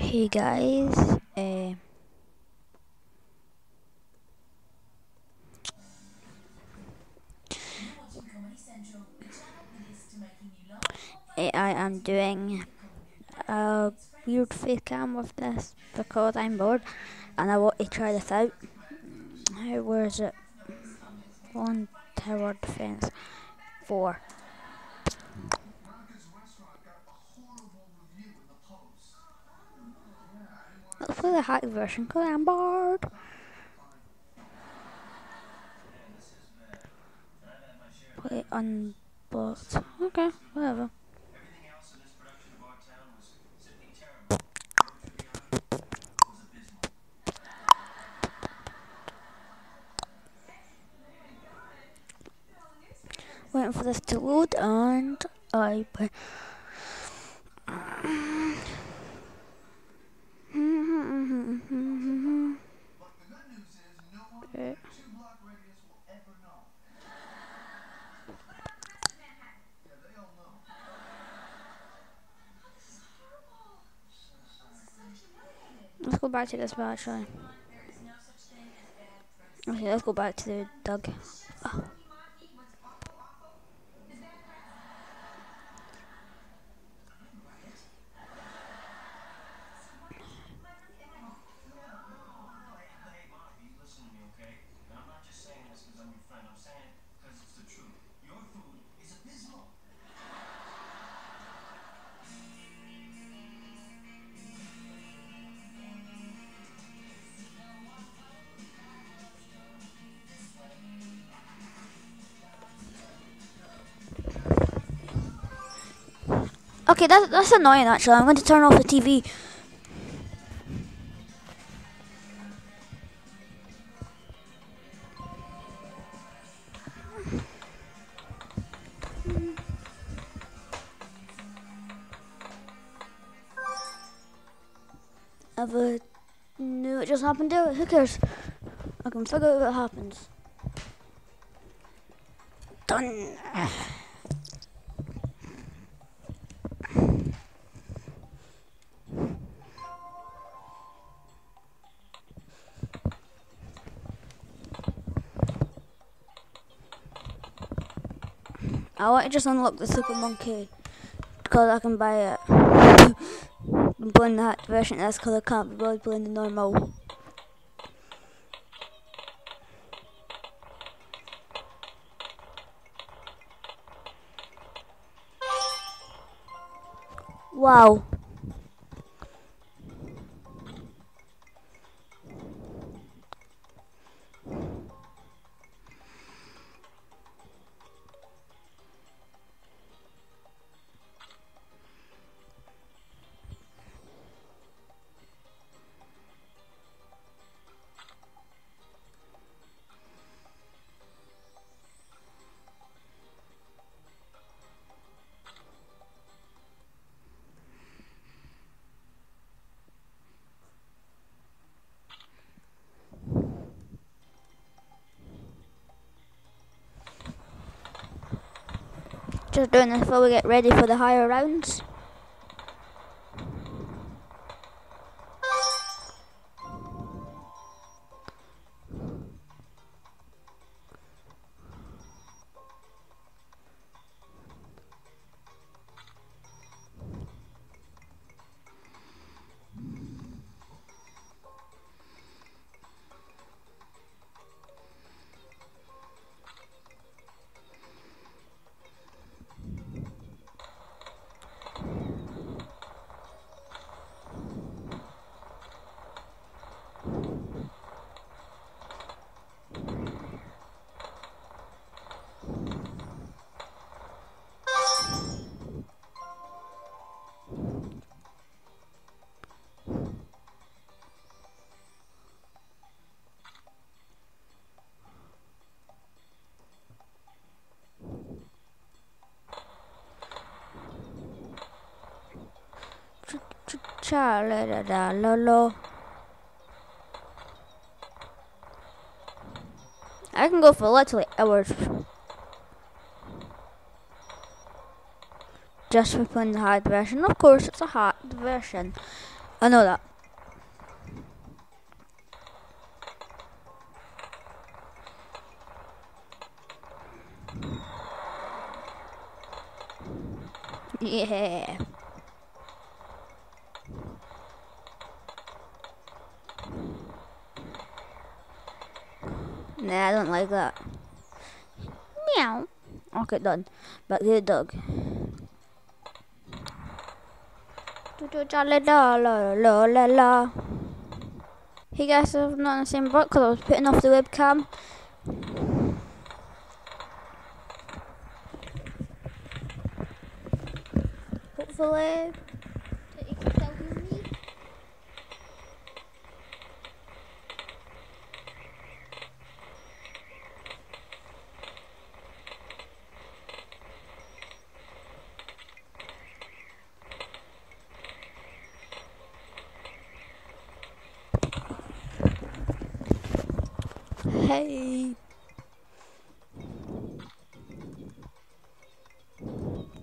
Hey guys, uh, I am doing a weird face cam with this because I'm bored and I want to try this out. Where is it? One tower defense. Four. Play the hacked version because I'm bored. Play unblocked. Okay, whatever. Waiting for this to load and I go back to this part, actually. Okay, let's go back to the Doug. Oh. Ah. Okay, that's that's annoying actually. I'm going to turn off the TV. Ever knew it just happened to it? Who cares? I can figure out what happens. Done. I want to just unlock the Super Monkey because I can buy it. I'm playing that version that's because I can't be bothered playing the normal. Wow. Just doing this while we get ready for the higher rounds. La la la la la. I can go for literally hours. Just for playing the hard version. Of course, it's a hard version. I know that. Yeah. Nah, I don't like that. Meow. Okay, done. Back to the dog. La la la la la. Hey guys, I'm not in the same boat because I was putting off the webcam. Hopefully, Hey.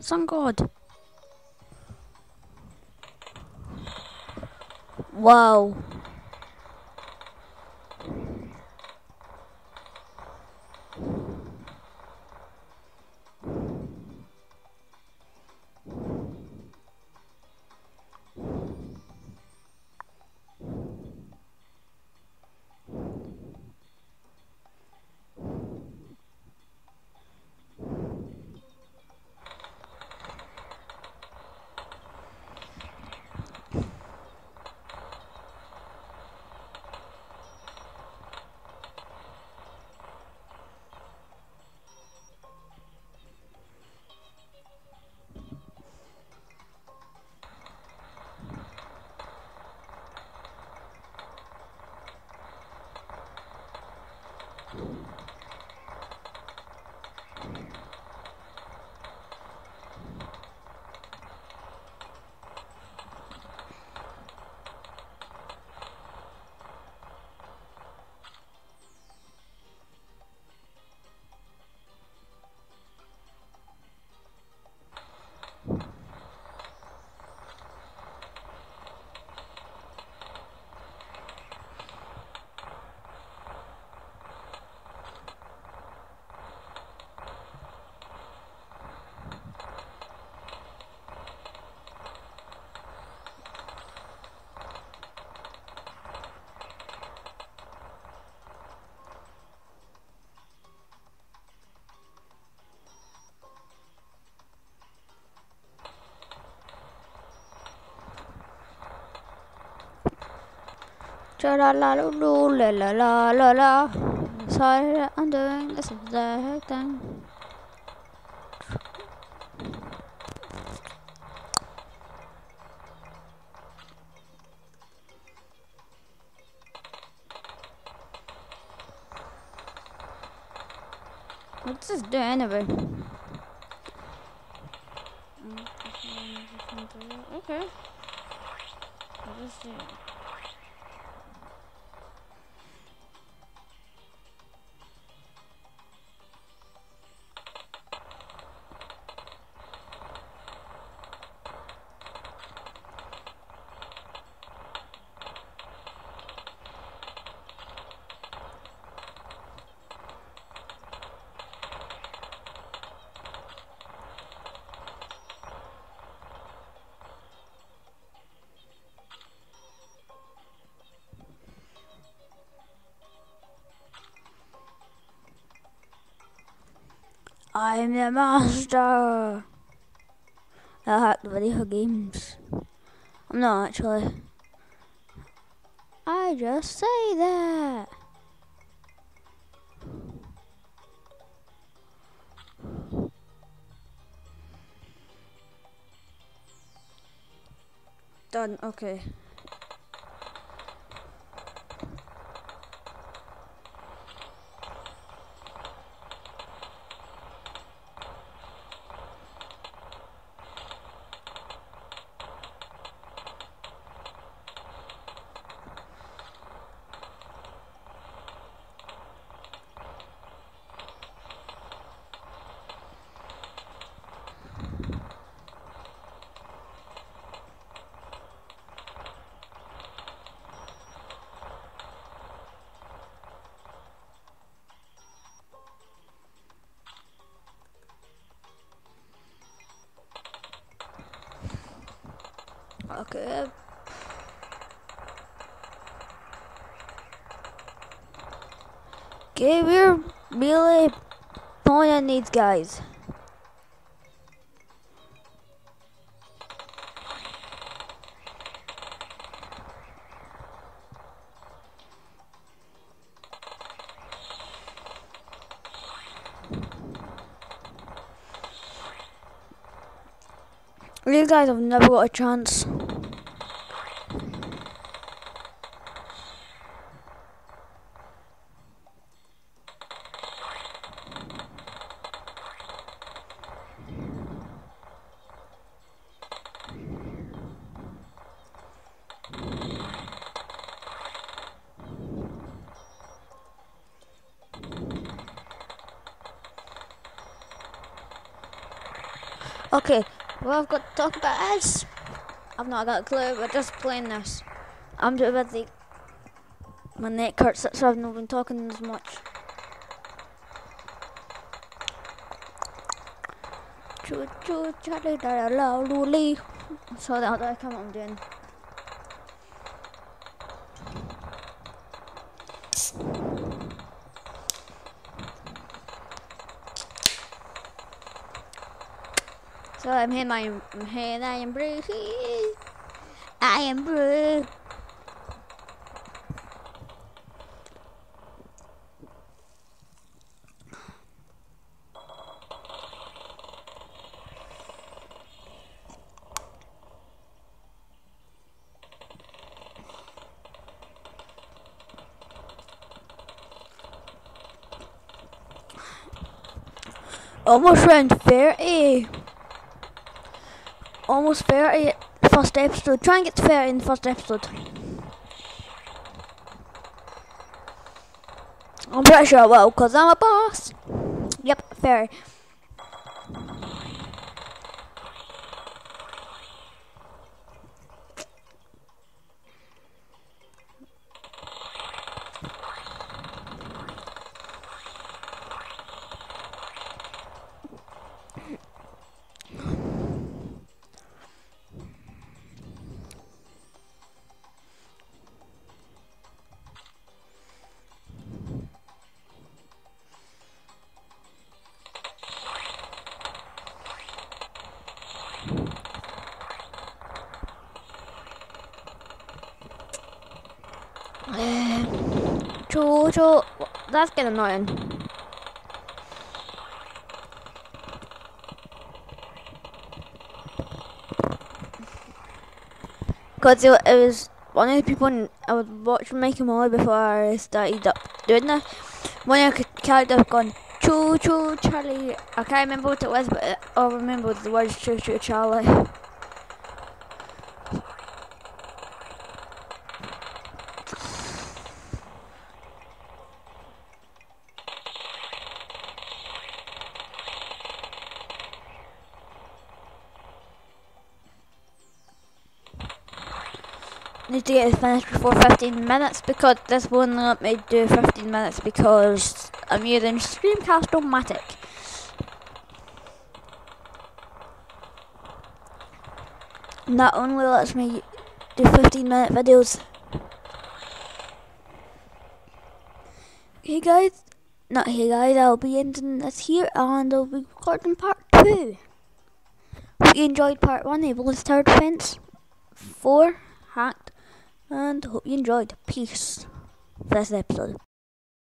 Sun God. Wow. La la la la la la la la. Sorry I'm doing this exact thing. What's this do anyway? Okay. It? I'm the master. I hack the video games. I'm not actually. I just say that. Done. Okay. Okay. Okay, we're really pulling on these guys. You guys have never got a chance. What I've got to talk about is I've not got a clue, but just playing this. I'm too busy. My neck hurts, so I've not been talking as much. Choo choo chatty da la luli. So that I come I'm doing. So I'm here, my I'm here, and I am Bruce. I am Bruce. Almost round 30. Almost 30 eh, first episode. Try and get to 30 in the first episode. I'm pretty sure I will, because I'm a boss. Yep, 30. Choo. That's getting annoying. Because it, was one of the people I was watching and Molly before I started up doing this. One of the characters gone, choo choo Charlie. I can't remember what it was, but I remember the words choo choo Charlie. Get it finished before 15 minutes because this won't let me do 15 minutes because I'm using Screencast-O-Matic. And that only lets me do 15 minute videos. Hey guys, not hey guys, I'll be ending this here and I'll be recording part 2. Hope you enjoyed part 1, Ableist Tower Defense 4, Hacked and hope you enjoyed. Peace. For this episode.